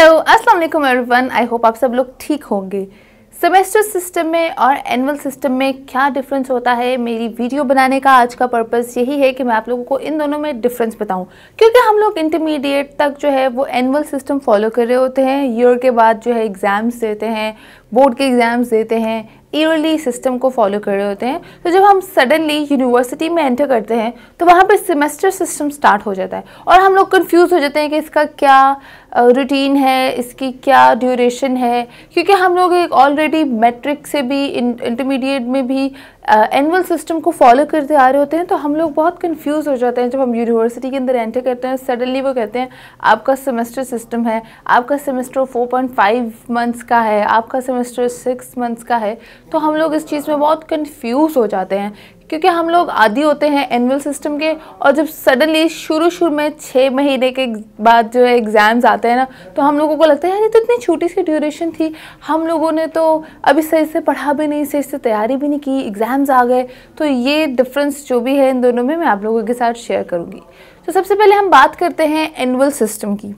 Hello अस्सलाम वालेकुम everyone I hope आप सब लोग ठीक होंगे। सेमेस्टर सिस्टम में और एनुअल सिस्टम में क्या डिफरेंस होता है? मेरी वीडियो बनाने का आज का पर्पस यही है कि मैं आप लोगों को इन दोनों में डिफरेंस बताऊँ। क्योंकि हम लोग इंटरमीडिएट तक जो है वो एनुअल सिस्टम फॉलो कर रहे होते हैं। ईयर के बाद जो है एग्ज़ाम्स देते हैं बोर्ड के एग्ज़ाम्स देते हैं ईयरली सिस्टम को फॉलो कर रहे होते हैं। तो जब हम सडनली यूनिवर्सिटी में एंटर करते हैं तो वहाँ पर सेमेस्टर सिस्टम स्टार्ट हो जाता है। और हम लोग कन्फ्यूज़ हो जाते हैं कि इसका क्या रूटीन है, इसकी क्या ड्यूरेशन है? क्योंकि हम लोग एक ऑलरेडी मैट्रिक से भी इंटरमीडिएट में भी एनुअल सिस्टम को फॉलो करते आ रहे होते हैं तो हम लोग बहुत कंफ्यूज हो जाते हैं जब हम यूनिवर्सिटी के अंदर एंटर करते हैं सडनली वो कहते हैं, आपका सेमेस्टर सिस्टम है, आपका सेमेस्टर 4.5 मंथ्स का है, आपका सेमेस्टर सिक्स मंथ्स का है तो हम लोग इस चीज़ में बहुत कंफ्यूज हो जाते हैं क्योंकि हम लोग आदि होते हैं एनुअल सिस्टम के, और जब सडनली शुरू शुरू में छः महीने के बाद जो है एग्ज़ाम्स आते हैं ना तो हम लोगों को लगता है ये तो इतनी छोटी सी ड्यूरेशन थी। हम लोगों ने तो अभी सही से पढ़ा भी नहीं, सही से तैयारी भी नहीं की एग्ज़ाम्स आ गए। तो ये डिफरेंस जो भी है इन दोनों में मैं आप लोगों के साथ शेयर करूँगी। तो सबसे पहले हम बात करते हैं एनुअल सिस्टम की।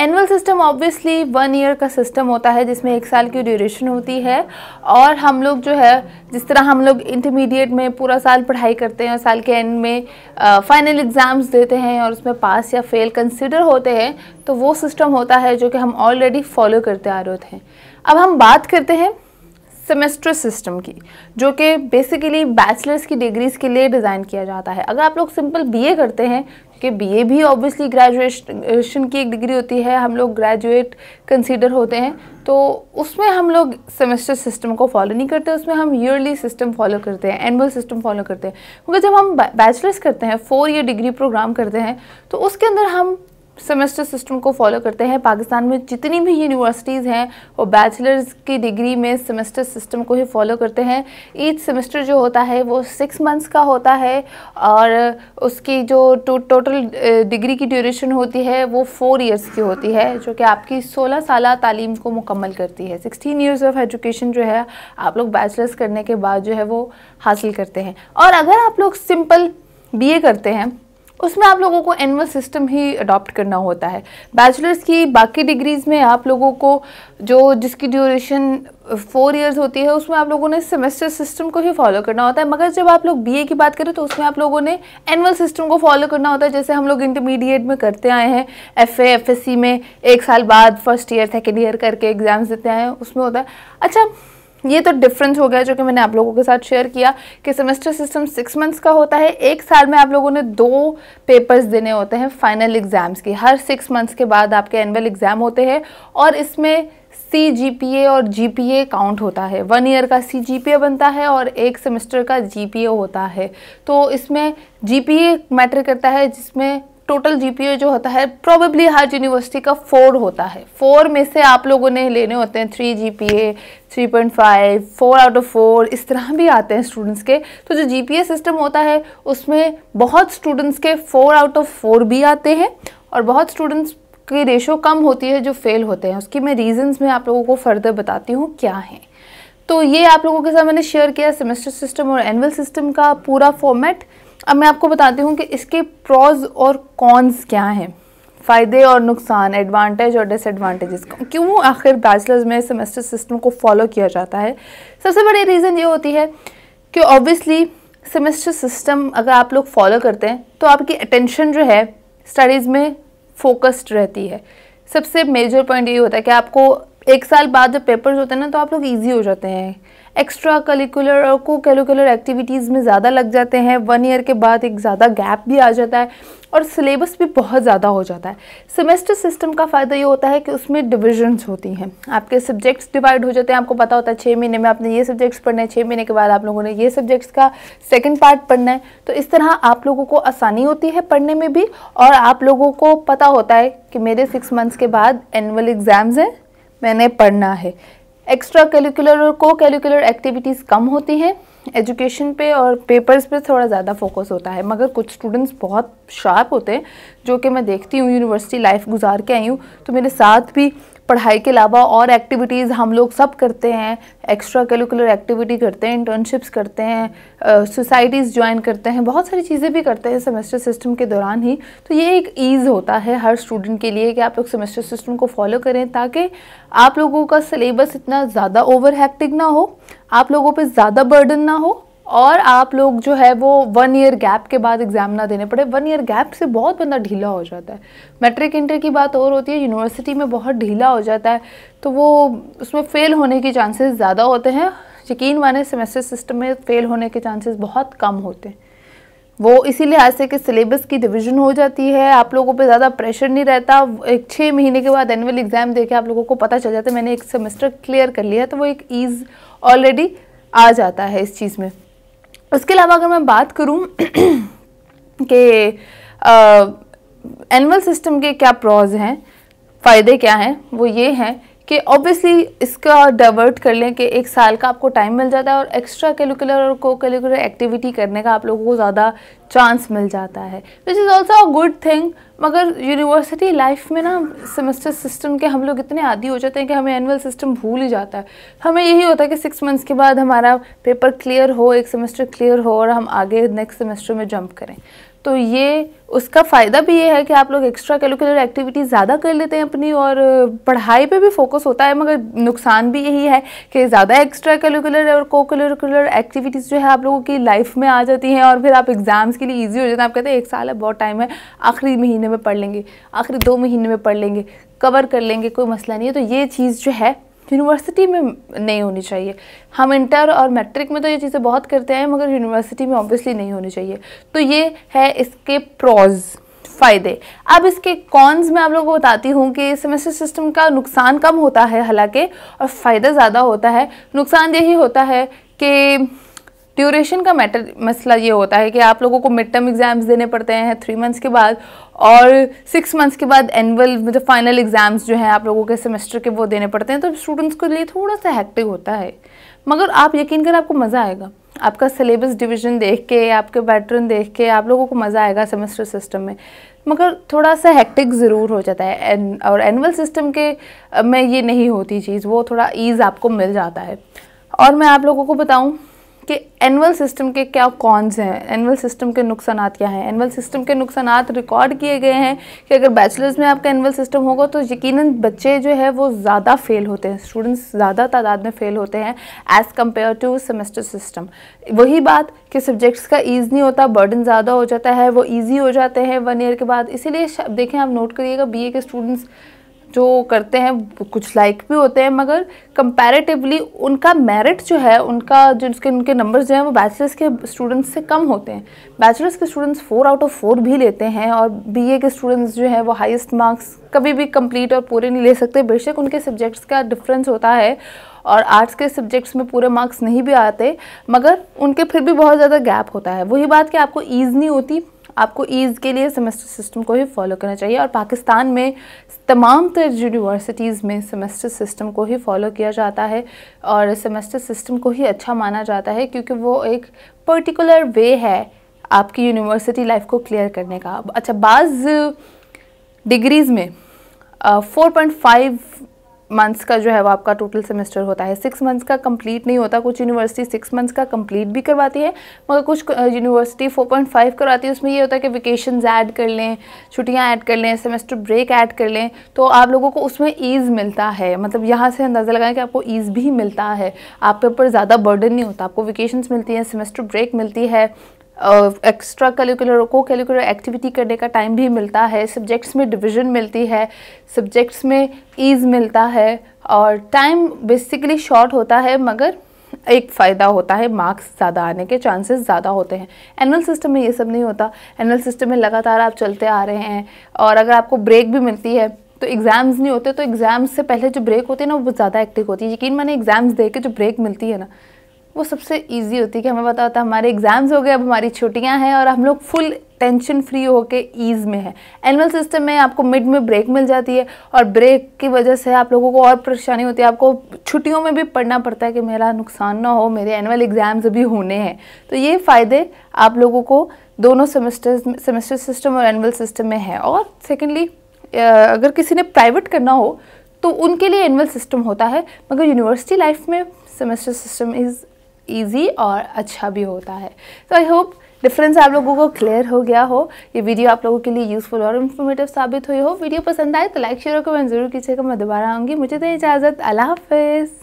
Annual system obviously one year का सिस्टम होता है, जिसमें एक साल की ड्यूरेशन होती है। और हम लोग जो है, जिस तरह हम लोग इंटरमीडिएट में पूरा साल पढ़ाई करते हैं और साल के एंड में फाइनल एग्ज़ाम्स देते हैं और उसमें पास या फेल कंसिडर होते हैं तो वो सिस्टम होता है जो कि हम ऑलरेडी फॉलो करते आ रहे हैं। अब हम बात करते हैं सेमेस्टर सिस्टम की, जो कि बेसिकली बैचलर्स की डिग्रीज़ के लिए डिज़ाइन किया जाता है। अगर आप लोग सिंपल बीए करते हैं कि बीए भी ऑब्वियसली ग्रेजुएशन की एक डिग्री होती है, हम लोग ग्रेजुएट कंसीडर होते हैं तो उसमें हम लोग सेमेस्टर सिस्टम को फॉलो नहीं करते, उसमें हम ईयरली सिस्टम फॉलो करते हैं एनुअल सिस्टम फॉलो करते हैं। क्योंकि जब हम बैचलर्स करते हैं फोर ईयर डिग्री प्रोग्राम करते हैं तो उसके अंदर हम सेमेस्टर सिस्टम को फॉलो करते हैं। पाकिस्तान में जितनी भी यूनिवर्सिटीज़ हैं वो बैचलर्स की डिग्री में सेमेस्टर सिस्टम को ही फॉलो करते हैं। ईच सेमेस्टर जो होता है वो सिक्स मंथ्स का होता है और उसकी जो टो, टोटल डिग्री की ड्यूरेशन होती है वो फोर इयर्स की होती है जो कि आपकी सोलह साल तालीम को मुकम्मल करती है। सिक्सटीन ईयर्स ऑफ़ एजुकेशन जो है आप लोग बैचलर्स करने के बाद जो है वो हासिल करते हैं। और अगर आप लोग सिंपल बीए करते हैं उसमें आप लोगों को एनुअल सिस्टम ही अडॉप्ट करना होता है। बैचलर्स की बाकी डिग्रीज़ में आप लोगों को जो जिसकी ड्यूरेशन फोर इयर्स होती है, उसमें आप लोगों ने सेमेस्टर सिस्टम को ही फॉलो करना होता है। मगर जब आप लोग बीए की बात करें तो उसमें आप लोगों ने एनुअल सिस्टम को फॉलो करना होता है। जैसे हम लोग इंटरमीडिएट में करते आए हैं एफ़ ए में एक साल बाद फ़र्स्ट ईयर सेकेंड ईयर करके एग्ज़ाम्स देते आए हैं, उसमें होता है। अच्छा ये तो डिफरेंस हो गया जो कि मैंने आप लोगों के साथ शेयर किया कि सेमेस्टर सिस्टम सिक्स मंथ्स का होता है, एक साल में आप लोगों ने दो पेपर्स देने होते हैं फाइनल एग्ज़ाम्स की। हर सिक्स मंथ्स के बाद आपके एनुअल एग्ज़ाम होते हैं और इसमें सी जी पी ए और जी पी ए काउंट होता है। वन ईयर का सी जी पी ए बनता है और एक सेमेस्टर का जी पी ए होता है। तो इसमें जी पी ए मैटर करता है जिसमें टोटल जीपीए जो होता है प्रोबेबली हर यूनिवर्सिटी का फोर होता है। फोर में से आप लोगों ने लेने होते हैं three GPA three point five four out of four इस तरह भी आते हैं स्टूडेंट्स के। तो जो जीपीए सिस्टम होता है, उसमें बहुत स्टूडेंट्स के फोर आउट ऑफ़ फोर भी आते हैं और बहुत स्टूडेंट्स की रेशो कम होती है जो फेल होते हैं। उसकी मैं रीजंस में आप लोगों को फर्दर बताती हूँ क्या है। तो ये आप लोगों के साथ मैंने शेयर किया सेमेस्टर सिस्टम और एनुअल सिस्टम का पूरा फॉर्मेट अब मैं आपको बताती हूँ कि इसके प्रॉज और कॉन्स क्या हैं। फ़ायदे और नुकसान एडवांटेज और डिसएडवांटेजेस क्यों आखिर बैचलर्स में सेमेस्टर सिस्टम को फॉलो किया जाता है? सबसे बड़ी रीज़न ये होती है कि ऑब्वियसली सेमेस्टर सिस्टम अगर आप लोग फॉलो करते हैं तो आपकी अटेंशन जो है स्टडीज़ में फोकस्ड रहती है। सबसे मेजर पॉइंट ये होता है कि आपको एक साल बाद जब पेपर्स होते हैं ना तो आप लोग ईजी हो जाते हैं। एक्स्ट्रा करिकुलर और को कैलिकुलर एक्टिविटीज़ में ज़्यादा लग जाते हैं। वन ईयर के बाद एक ज़्यादा गैप भी आ जाता है और सिलेबस भी बहुत ज़्यादा हो जाता है। सेमेस्टर सिस्टम का फ़ायदा ये होता है कि उसमें डिविजन्स होती हैं। आपके सब्जेक्ट्स डिवाइड हो जाते हैं। आपको पता होता है छः महीने में आपने ये सब्जेक्ट्स पढ़ने हैं छः महीने के बाद आप लोगों ने ये सब्जेक्ट्स का सेकेंड पार्ट पढ़ना है। तो इस तरह आप लोगों को आसानी होती है पढ़ने में भी और आप लोगों को पता होता है कि मेरे सिक्स मंथ्स के बाद एनुअल एग्ज़ाम्स हैं। मैंने पढ़ना है। एक्स्ट्रा कैलिकुलर और को कैलिकुलर एक्टिविटीज़ कम होती हैं। एजुकेशन पे और पेपर्स पे थोड़ा ज़्यादा फोकस होता है। मगर कुछ स्टूडेंट्स बहुत शार्प होते हैं, जो कि मैं देखती हूँ यूनिवर्सिटी लाइफ गुजार के आई हूँ। तो मेरे साथ भी पढ़ाई के अलावा और एक्टिविटीज़ हम लोग सब करते हैं। एक्स्ट्रा करिकुलर एक्टिविटी करते हैं इंटर्नशिप्स करते हैं सोसाइटीज़ ज्वाइन करते हैं। बहुत सारी चीज़ें भी करते हैं सेमेस्टर सिस्टम के दौरान ही। तो ये एक ईज़ होता है हर स्टूडेंट के लिए कि आप लोग सेमेस्टर सिस्टम को फॉलो करें, ताकि आप लोगों का सिलेबस इतना ज़्यादा ओवर हैक्टिक ना हो। आप लोगों पर ज़्यादा बर्डन ना हो और आप लोग जो है वो वन ईयर गैप के बाद एग्ज़ाम ना देने पड़े। वन ईयर गैप से बहुत बंदा ढीला हो जाता है। मैट्रिक इंटर की बात और होती है यूनिवर्सिटी में बहुत ढीला हो जाता है। तो वो उसमें फ़ेल होने के चांसेस ज़्यादा होते हैं। यकीन माने सेमेस्टर सिस्टम में फ़ेल होने के चांसेस बहुत कम होते हैं। वो इसी लिहाज से कि सिलेबस की डिवीज़न हो जाती है। आप लोगों पे ज़्यादा प्रेशर नहीं रहता। एक छः महीने के बाद एनुअल एग्ज़ाम दे के आप लोगों को पता चल जाता है, मैंने एक सेमेस्टर क्लियर कर लिया तो वो एक ईज़ ऑलरेडी आ जाता है इस चीज़ में। उसके अलावा अगर मैं बात करूँ कि एनिमल सिस्टम के क्या प्रॉज हैं, फ़ायदे क्या हैं, वो ये हैं कि ऑब्वियसली इसका डाइवर्ट कर लें कि एक साल का आपको टाइम मिल जाता है और एक्स्ट्रा कैलिकुलर और को कैलिकुलर एक्टिविटी करने का आप लोगों को ज़्यादा चांस मिल जाता है। Which is also a good thing मगर यूनिवर्सिटी लाइफ में ना सेमेस्टर सिस्टम के हम लोग इतने आदि हो जाते हैं कि हमें एनुअल सिस्टम भूल ही जाता है। हमें यही होता है कि सिक्स मंथ्स के बाद हमारा पेपर क्लियर हो, एक सेमेस्टर क्लियर हो और हम आगे नेक्स्ट सेमेस्टर में जंप करें। तो ये, उसका फ़ायदा भी ये है कि आप लोग एक्स्ट्रा कैलिकुलर एक्टिविटीज़ ज़्यादा कर लेते हैं अपनी और पढ़ाई पे भी फोकस होता है, मगर नुकसान भी यही है कि ज़्यादा एक्स्ट्रा कैलिकुलर और को कैलिकुलर एक्टिविटीज़ जो है आप लोगों की लाइफ में आ जाती हैं और फिर आप एग्ज़ाम्स के लिए ईजी हो जाते हैं। आप कहते हैं, एक साल है, बहुत टाइम है, आखिरी महीने में पढ़ लेंगे, आखिरी दो महीने में पढ़ लेंगे कवर कर लेंगे, कोई मसला नहीं है। तो ये चीज़ जो है यूनिवर्सिटी में नहीं होनी चाहिए। हम इंटर और मैट्रिक में तो ये चीज़ें बहुत करते हैं, मगर यूनिवर्सिटी में ऑब्वियसली नहीं होनी चाहिए। तो ये है इसके प्रॉज फ़ायदे। अब इसके कॉन्स में आप लोगों को बताती हूँ कि सेमेस्टर सिस्टम का नुकसान कम होता है, हालाँकि, और फ़ायदा ज़्यादा होता है। नुकसान यही होता है कि ड्यूरेशन का मैटर मसला ये होता है कि आप लोगों को मिड टर्म एग्ज़ाम्स देने पड़ते हैं थ्री मंथ्स के बाद और सिक्स मंथ्स के बाद एनुअल मतलब फाइनल एग्ज़ाम्स जो हैं आप लोगों के सेमेस्टर के वो देने पड़ते हैं तो स्टूडेंट्स के लिए थोड़ा सा हैक्टिक होता है। मगर आप यकीन करें आपको मज़ा आएगा। आपका सिलेबस डिवीज़न देख के आपके पैटर्न देख के आप लोगों को मज़ा आएगा सेमेस्टर सिस्टम में। मगर थोड़ा सा हेक्टिक ज़रूर हो जाता है। एन, और एनुअल सिस्टम के में ये नहीं होती चीज़ वो थोड़ा ईज़ आपको मिल जाता है। और मैं आप लोगों को बताऊँ कि एनुअल सिस्टम के क्या कॉन्स हैं? एनुअल सिस्टम के नुकसान क्या हैं? एनुअल सिस्टम के नुकसान रिकॉर्ड किए गए हैं कि अगर बैचलर्स में आपका एनुअल सिस्टम होगा तो यकीनन बच्चे जो है, वो ज़्यादा फेल होते हैं। स्टूडेंट्स ज़्यादा तादाद में फेल होते हैं as compare to semester system वही बात कि सब्जेक्ट्स का ईज नहीं होता बर्डन ज़्यादा हो जाता है, वो ईजी हो जाते हैं वन ईयर के बाद। इसीलिए देखें, आप नोट करिएगा बीए के स्टूडेंट्स जो करते हैं, कुछ लाइक भी होते हैं, मगर कंपैरेटिवली उनका मेरिट जो है, उनका जो उसके उनके नंबर्स जो हैं, वो बैचलर्स के स्टूडेंट्स से कम होते हैं। बैचलर्स के students four out of four भी लेते हैं और बीए के स्टूडेंट्स जो हैं, वो हाईएस्ट मार्क्स कभी भी कंप्लीट और पूरे नहीं ले सकते। बेशक उनके सब्जेक्ट्स का डिफरेंस होता है और आर्ट्स के सब्जेक्ट्स में पूरे मार्क्स नहीं भी आते, मगर उनके फिर भी बहुत ज़्यादा गैप होता है। वही बात कि आपको ईज़ नहीं होती आपको ईज़ के लिए सेमेस्टर सिस्टम को ही फॉलो करना चाहिए और पाकिस्तान में तमाम तर यूनिवर्सिटीज़ में सेमेस्टर सिस्टम को ही फॉलो किया जाता है और सेमेस्टर सिस्टम को ही अच्छा माना जाता है क्योंकि वो एक पर्टिकुलर वे है आपकी यूनिवर्सिटी लाइफ को क्लियर करने का। अच्छा बाज़ डिग्रीज़ में फोर पॉइंट फाइव मंथ्स का जो है वो आपका टोटल सेमेस्टर होता है। सिक्स मंथ्स का कंप्लीट नहीं होता, कुछ यूनिवर्सिटी सिक्स मंथ्स का कंप्लीट भी करवाती है, मगर कुछ यूनिवर्सिटी फोर पॉइंट फाइव करवाती है, उसमें ये होता है कि वेकेशन ऐड कर लें, छुट्टियाँ ऐड कर लें सेमेस्टर ब्रेक ऐड कर लें तो आप लोगों को उसमें ईज़ मिलता है। मतलब यहाँ से अंदाज़ा लगाएँ कि आपको ईज़ भी मिलता है। आपके ऊपर ज़्यादा बर्डन नहीं होता, आपको वेकेशन मिलती हैं सेमेस्टर ब्रेक मिलती है extra curricular co curricular activity करने का टाइम भी मिलता है सब्जेक्ट्स में डिवीज़न मिलती है सब्जेक्ट्स में ईज़ मिलता है और टाइम बेसिकली शॉर्ट होता है, मगर एक फ़ायदा होता है मार्क्स ज़्यादा आने के चांसेस ज़्यादा होते हैं। एनुअल सिस्टम में ये सब नहीं होता। एनुअल सिस्टम में लगातार आप चलते आ रहे हैं और अगर आपको ब्रेक भी मिलती है तो एग्ज़ाम्स नहीं होते तो एग्ज़ाम्स से पहले जो ब्रेक होती है ना, वो ज़्यादा एक्टिव होती है। यकीन मैंने एग्ज़ाम्स दे के जो ब्रेक मिलती है ना वो सबसे इजी होती है कि हमें पता होता है हमारे एग्ज़ाम्स हो गए, अब हमारी छुट्टियाँ हैं और हम लोग फुल टेंशन फ्री होके ईज़ में है। एनुअल सिस्टम में आपको मिड में ब्रेक मिल जाती है और ब्रेक की वजह से आप लोगों को और परेशानी होती है। आपको छुट्टियों में भी पढ़ना पड़ता है कि मेरा नुकसान ना हो, मेरे एनुअल एग्ज़ाम्स अभी होने हैं। तो ये फ़ायदे आप लोगों को दोनों सेमेस्टर सेमेस्टर सिस्टम और एनुअल सिस्टम में है। और सेकेंडली अगर किसी ने प्राइवेट करना हो तो उनके लिए एनुअल सिस्टम होता है, मगर यूनिवर्सिटी लाइफ में सेमेस्टर सिस्टम इज़ ईजी और अच्छा भी होता है। तो आई होप डिफरेंस आप लोगों को क्लियर हो गया हो। ये वीडियो आप लोगों के लिए यूज़फुल और इन्फॉर्मेटिव साबित हुई हो। वीडियो पसंद आए तो लाइक शेयर और कमेंट ज़रूर कीजिएगा। मैं दोबारा आऊँगी। मुझे तो इजाज़त। अल्लाह हाफिज़।